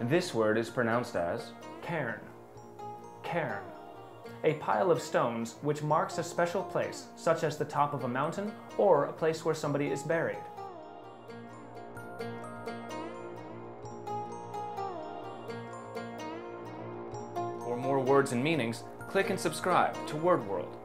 This word is pronounced as cairn. Cairn. A pile of stones which marks a special place, such as the top of a mountain or a place where somebody is buried. For more words and meanings, click and subscribe to Word World.